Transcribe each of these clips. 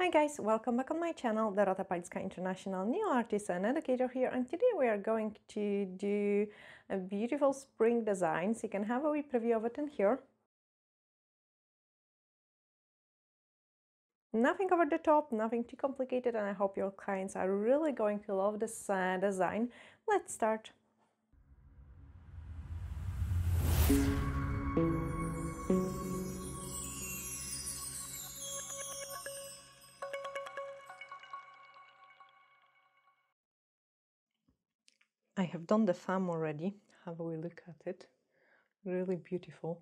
Hi guys, welcome back on my channel, Dorota Palicka International New Artist and Educator here and today we are going to do a beautiful spring design so you can have a wee preview of it in here. Nothing over the top, nothing too complicated and I hope your clients are really going to love this uh, design. Let's start. I have done the thumb already. Have a look at it. Really beautiful.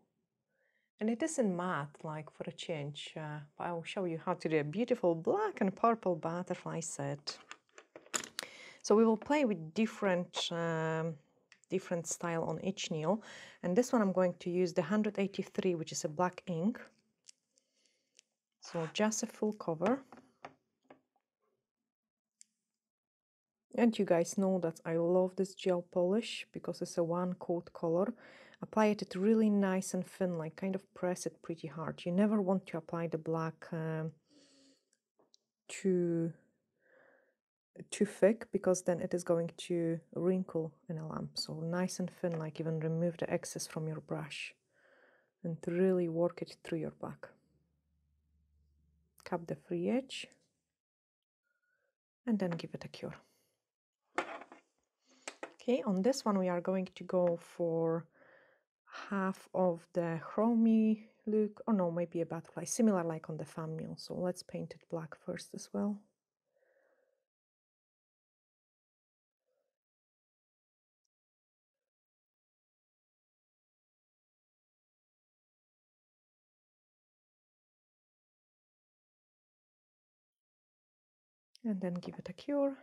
And it is in matte, like for a change. Uh, I will show you how to do a beautiful black and purple butterfly set. So we will play with different um, different style on each nail. And this one I'm going to use the 183, which is a black ink. So just a full cover. And you guys know that I love this gel polish because it's a one coat color. Apply it really nice and thin, like kind of press it pretty hard. You never want to apply the black um, too too thick because then it is going to wrinkle in a lamp. So nice and thin, like even remove the excess from your brush and really work it through your black. Cap the free edge and then give it a cure. Okay, on this one we are going to go for half of the chromey look, or no, maybe a butterfly, similar like on the thumbnail. So let's paint it black first as well. And then give it a cure.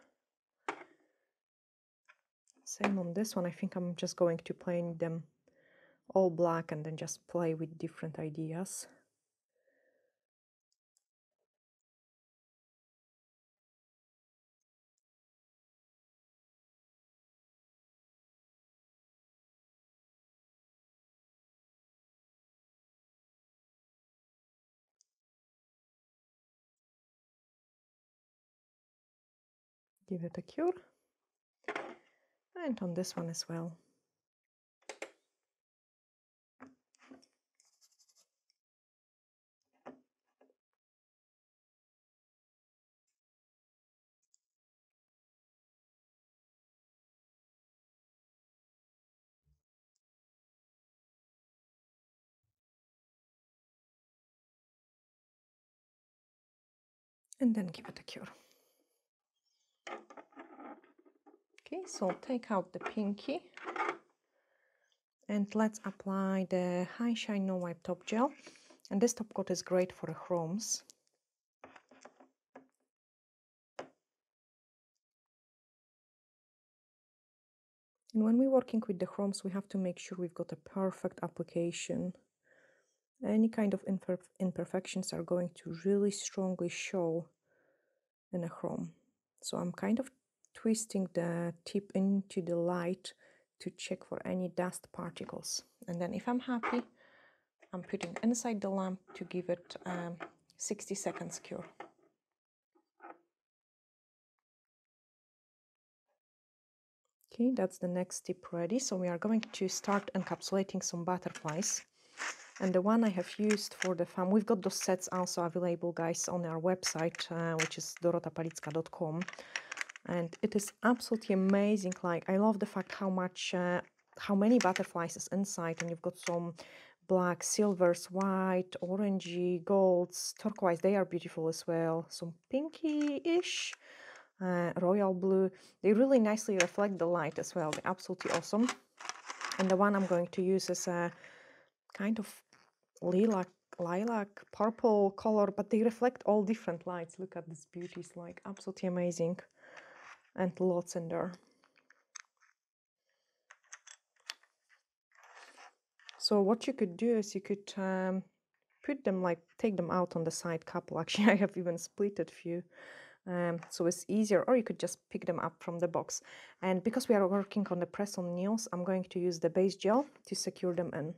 Same on this one. I think I'm just going to paint them all black and then just play with different ideas. Give it a cure on this one as well. And then give it a cure. Okay, so take out the pinky and let's apply the High Shine No Wipe Top Gel. And this top coat is great for the chromes. And when we're working with the chromes, we have to make sure we've got a perfect application. Any kind of imperfections are going to really strongly show in a chrome. So I'm kind of twisting the tip into the light to check for any dust particles. And then if I'm happy, I'm putting inside the lamp to give it um, 60 seconds cure. Okay, that's the next tip ready. So we are going to start encapsulating some butterflies. And the one I have used for the farm, we've got those sets also available, guys, on our website, uh, which is dorotapalicka.com and it is absolutely amazing like i love the fact how much uh, how many butterflies is inside and you've got some black silvers white orangey golds turquoise they are beautiful as well. Some pinky-ish uh, royal blue. They really nicely reflect the light as well. They're absolutely awesome. And the one i'm going to use is a kind of lilac lilac purple color but they reflect all different lights. Look at this beauties like absolutely amazing and lots in there. So what you could do is you could um, put them like take them out on the side couple. Actually, I have even split a few. Um, so it's easier or you could just pick them up from the box and because we are working on the press on nails I'm going to use the base gel to secure them in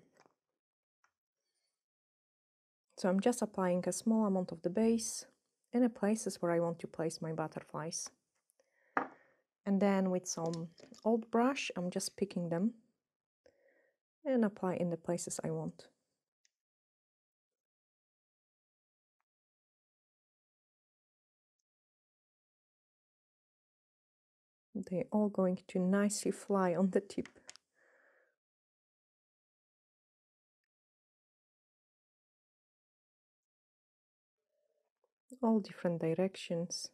so I'm just applying a small amount of the base in the places where I want to place my butterflies. And then with some old brush, I'm just picking them and apply in the places I want. They're all going to nicely fly on the tip. All different directions.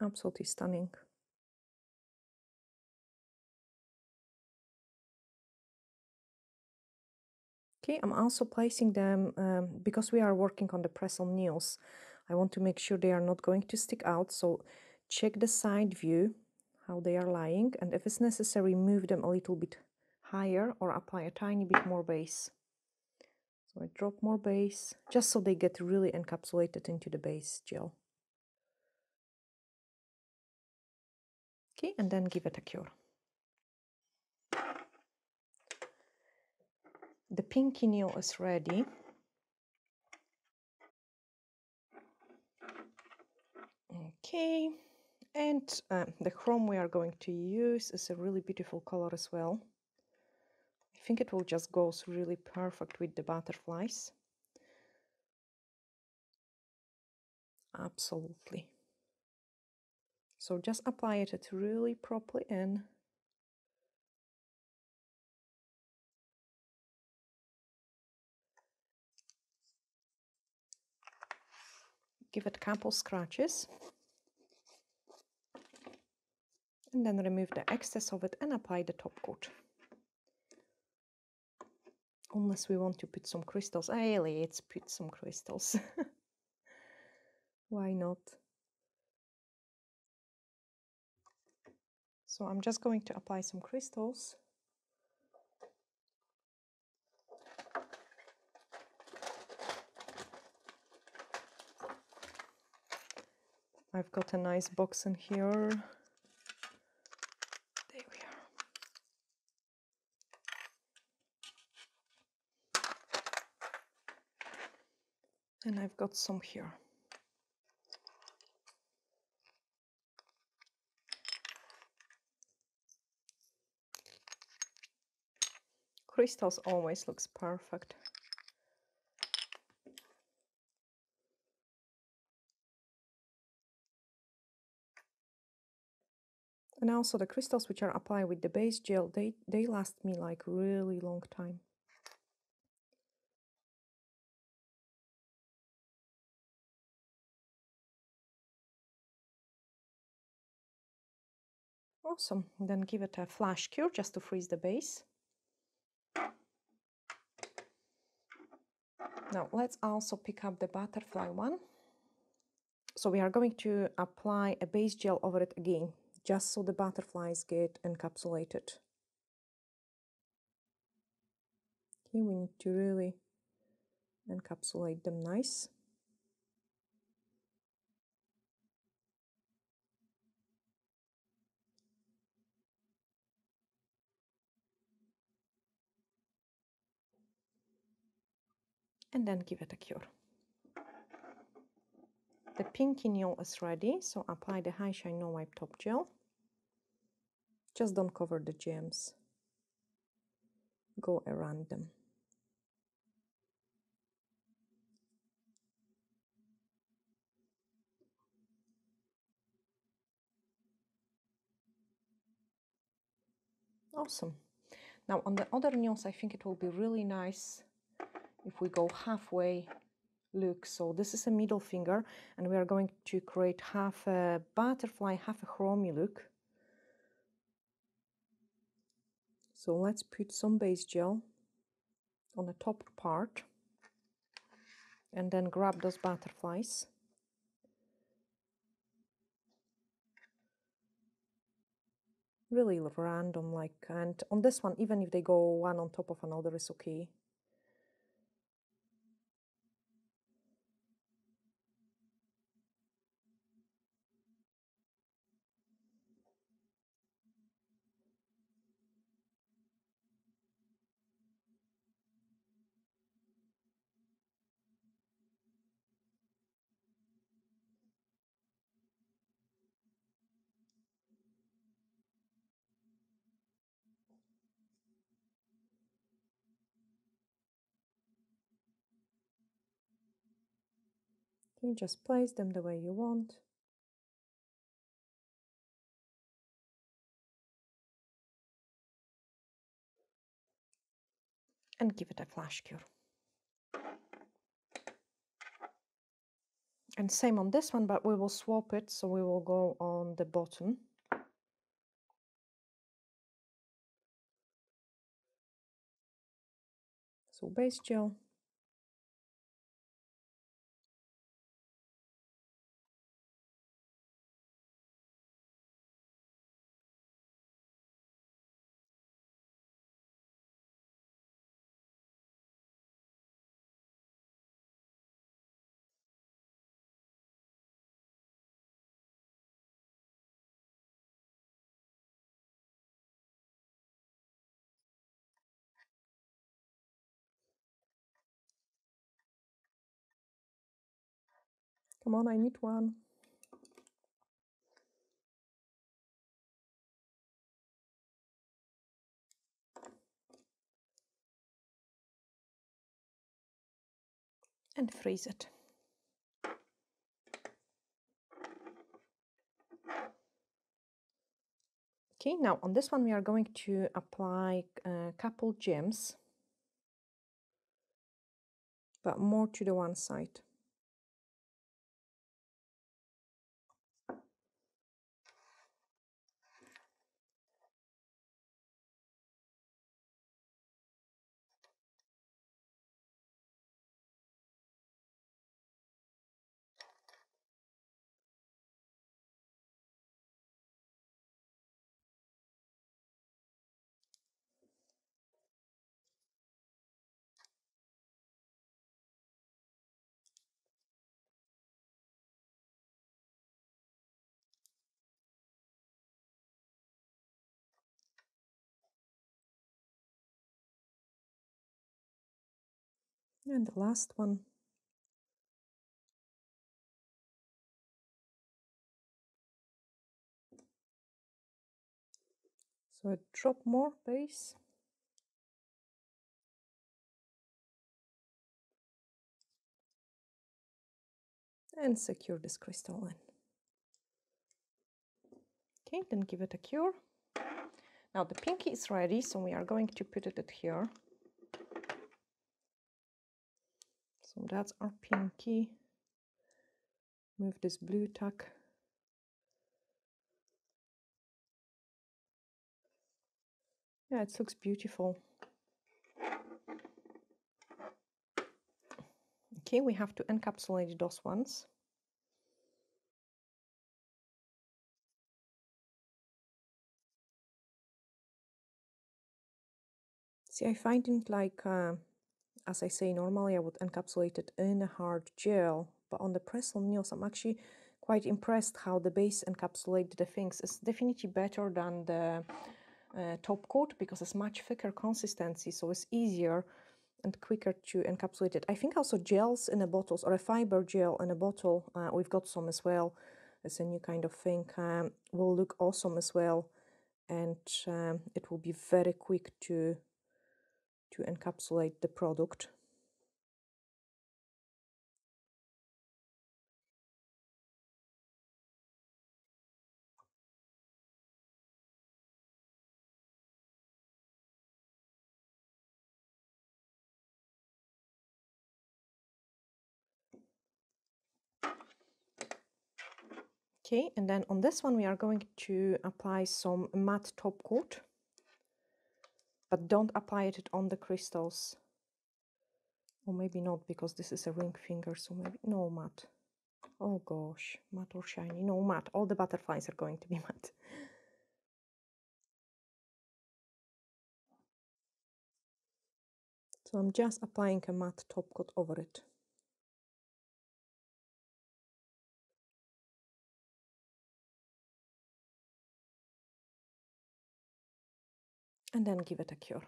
Absolutely stunning. Okay, I'm also placing them um, because we are working on the press on nails. I want to make sure they are not going to stick out. So check the side view, how they are lying. And if it's necessary, move them a little bit higher or apply a tiny bit more base. So I drop more base just so they get really encapsulated into the base gel. Okay, and then give it a cure. The pinky nail is ready. Okay, and uh, the chrome we are going to use is a really beautiful color as well. I think it will just go really perfect with the butterflies. Absolutely. So just apply it really properly in. Give it a couple scratches. And then remove the excess of it and apply the top coat. Unless we want to put some crystals. Really, let's put some crystals. Why not? So I'm just going to apply some crystals. I've got a nice box in here. There we are. And I've got some here. Crystals always looks perfect. And also the crystals which are applied with the base gel, they, they last me like really long time. Awesome. Then give it a flash cure just to freeze the base. Now let's also pick up the butterfly one. So we are going to apply a base gel over it again, just so the butterflies get encapsulated. Okay, we need to really encapsulate them nice. And then give it a cure. The pinky nail is ready, so apply the High Shine No Wipe Top Gel. Just don't cover the gems. Go around them. Awesome. Now on the other nails, I think it will be really nice if we go halfway look. So this is a middle finger and we are going to create half a butterfly half a chromey look. So let's put some base gel on the top part and then grab those butterflies. Really random like and on this one even if they go one on top of another is okay You just place them the way you want. And give it a flash cure. And same on this one, but we will swap it, so we will go on the bottom. So base gel. Come on, I need one. And freeze it. Okay, now on this one we are going to apply a couple gems, but more to the one side. And the last one. So I drop more base. And secure this crystal in. Okay, then give it a cure. Now the pinky is ready, so we are going to put it here. So that's our pinky. Move this Blu Tack. Yeah, it looks beautiful. Okay, we have to encapsulate those ones. See, I find it like uh, as I say, normally I would encapsulate it in a hard gel, but on the press-on nails, I'm actually quite impressed how the base encapsulated the things. It's definitely better than the uh, top coat because it's much thicker consistency, so it's easier and quicker to encapsulate it. I think also gels in a bottles or a fiber gel in a bottle, uh, we've got some as well. It's a new kind of thing, um, will look awesome as well. And um, it will be very quick to to encapsulate the product. Okay, and then on this one we are going to apply some matte top coat but don't apply it on the crystals. Or maybe not because this is a ring finger so maybe no matte. Oh gosh matte or shiny no matte. All the butterflies are going to be matte. So I'm just applying a matte top coat over it and then give it a cure.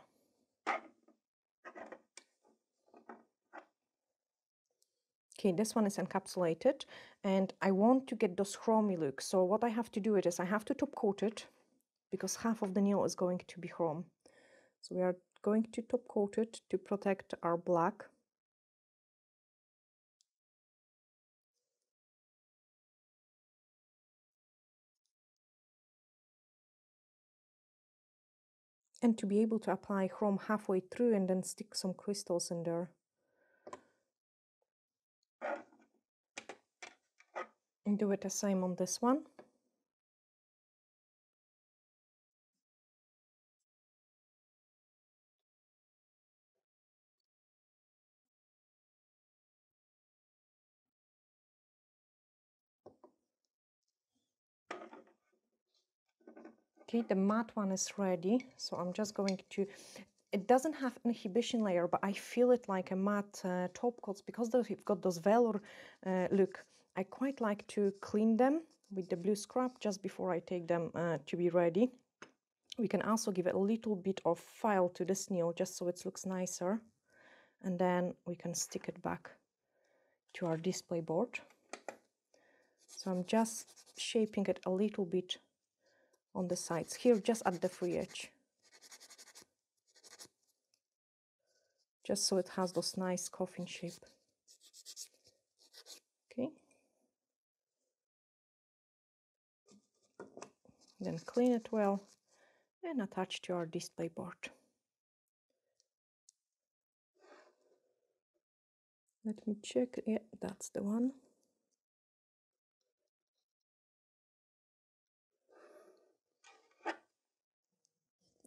Okay, this one is encapsulated and I want to get those chromy look. So what I have to do it is I have to top coat it because half of the nail is going to be chrome. So we are going to top coat it to protect our black. And to be able to apply chrome halfway through and then stick some crystals in there. And do it the same on this one. Okay, the matte one is ready. So I'm just going to, it doesn't have an inhibition layer, but I feel it like a matte uh, top coats because those, you've got those velour uh, look. I quite like to clean them with the blue scrub just before I take them uh, to be ready. We can also give a little bit of file to this nail just so it looks nicer. And then we can stick it back to our display board. So I'm just shaping it a little bit on the sides here just at the free edge just so it has those nice coffin shape. Okay. Then clean it well and attach to our display board. Let me check. Yeah that's the one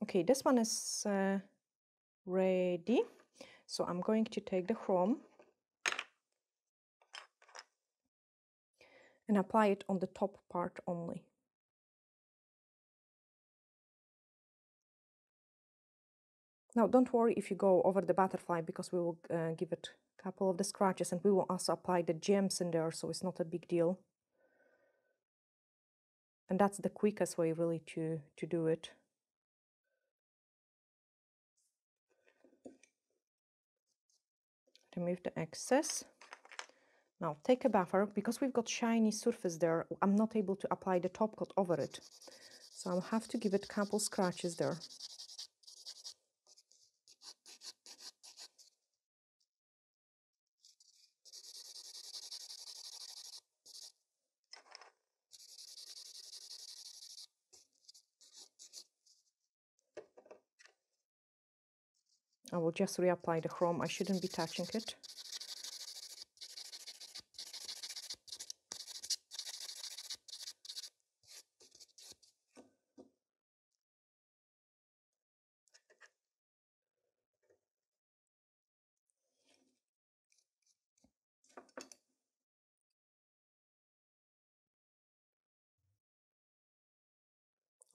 Okay, this one is uh, ready. So I'm going to take the chrome and apply it on the top part only. Now don't worry if you go over the butterfly because we will uh, give it a couple of the scratches and we will also apply the gems in there so it's not a big deal. And that's the quickest way really to, to do it. Remove the excess. Now take a buffer because we've got shiny surface there I'm not able to apply the top coat over it. So I'll have to give it a couple scratches there I will just reapply the chrome. I shouldn't be touching it.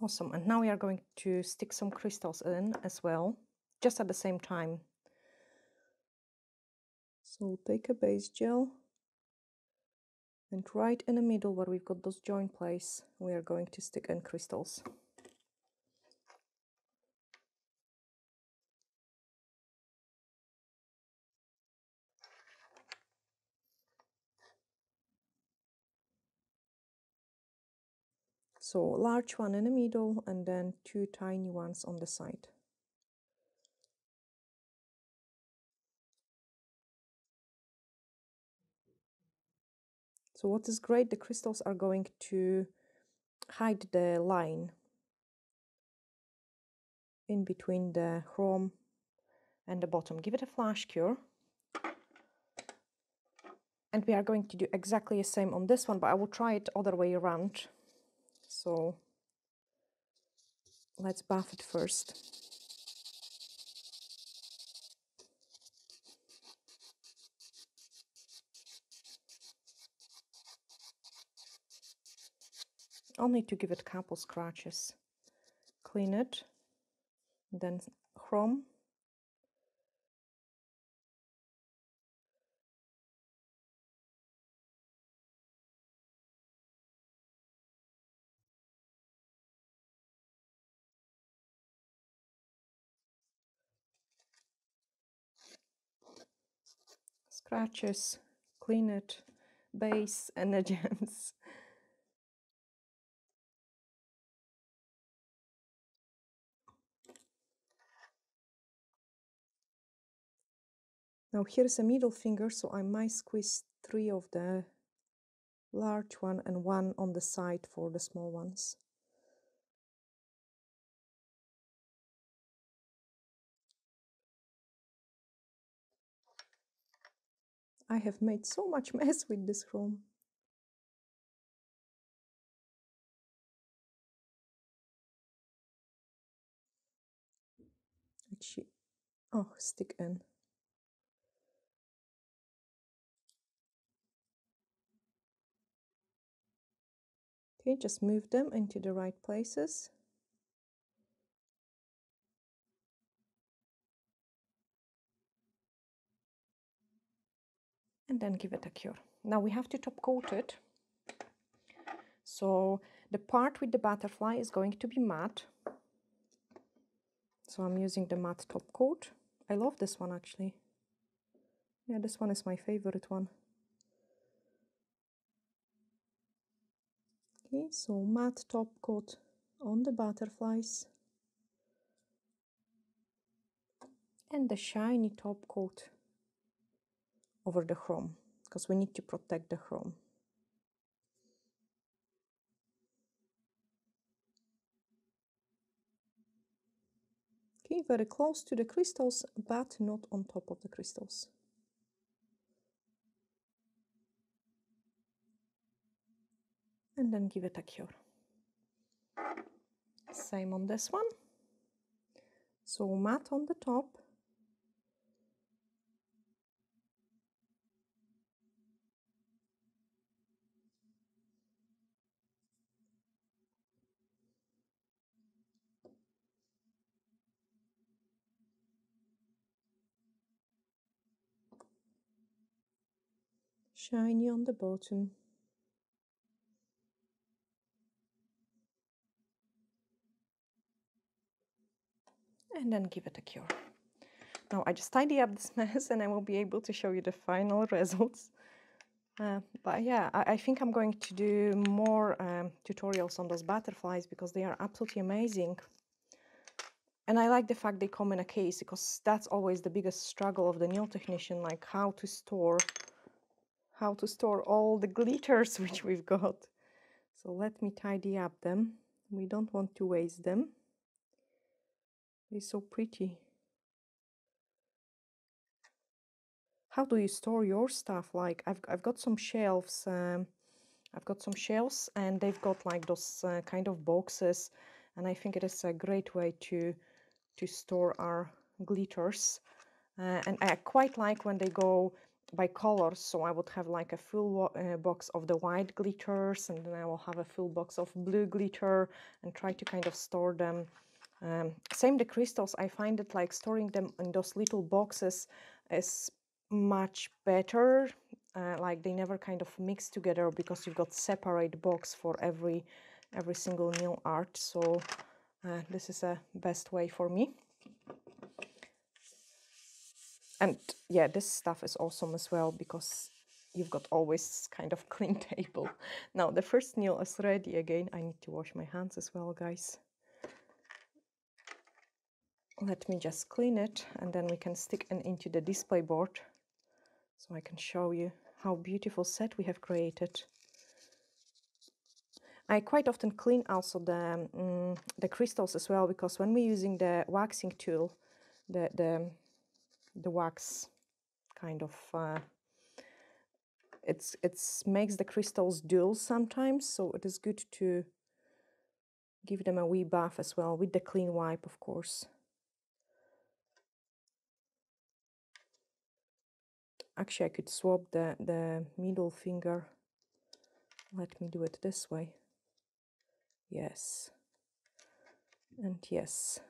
Awesome, and now we are going to stick some crystals in as well just at the same time. So take a base gel and right in the middle where we've got those joint place, we are going to stick in crystals. So large one in the middle and then two tiny ones on the side. So what is great, the crystals are going to hide the line in between the chrome and the bottom. Give it a flash cure. And we are going to do exactly the same on this one, but I will try it other way around. So let's buff it first. Only to give it a couple scratches. Clean it, then chrome. Scratches, clean it, base and the gems. Now here's a middle finger, so I might squeeze three of the large one and one on the side for the small ones. I have made so much mess with this room. Actually, oh, stick in. Okay, just move them into the right places. And then give it a cure. Now we have to top coat it. So the part with the butterfly is going to be matte. So I'm using the matte top coat. I love this one actually. Yeah, this one is my favorite one. Okay, so matte top coat on the butterflies. And the shiny top coat over the chrome because we need to protect the chrome. Okay, very close to the crystals, but not on top of the crystals. And then give it a cure. Same on this one. So matte on the top. shiny on the bottom. And then give it a cure. Now I just tidy up this mess and I will be able to show you the final results. Uh, but yeah, I, I, think I'm going to do more um, tutorials on those butterflies because they are absolutely amazing. And I like the fact they come in a case because that's always the biggest struggle of the nail technician, like how to store how to store all the glitters which we've got. So let me tidy up them. We don't want to waste them. They're so pretty. How do you store your stuff? Like I've, I've got some shelves. Um, I've got some shelves and they've got like those uh, kind of boxes. And I think it is a great way to, to store our glitters. Uh, and I quite like when they go by colors so I would have like a full uh, box of the white glitters and then I will have a full box of blue glitter and try to kind of store them um, same the crystals I find it like storing them in those little boxes is much better uh, like they never kind of mix together because you've got separate box for every every single nail art. So uh, this is a best way for me. And yeah this stuff is awesome as well because you've got always kind of clean table. Now the first nail is ready again. I need to wash my hands as well guys let me just clean it and then we can stick it into the display board so i can show you how beautiful set we have created. I quite often clean also the um, the crystals as well because when we're using the waxing tool the the the wax kind of uh, it's it's makes the crystals dull sometimes so it is good to give them a wee bath as well with the clean wipe of course actually I could swap the the middle finger. Let me do it this way. Yes. And yes.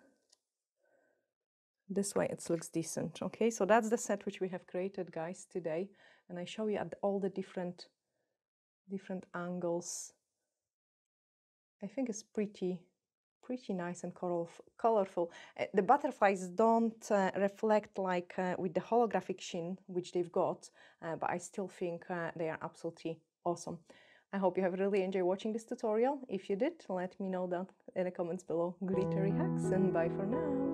This way it looks decent. Okay so that's the set which we have created guys today. And I show you at all the different different angles. I think it's pretty pretty nice and colorful. Uh, the butterflies don't uh, reflect like uh, with the holographic sheen which they've got uh, but I still think uh, they are absolutely awesome. I hope you have really enjoyed watching this tutorial. If you did let me know down in the comments below. Glittery hacks and bye for now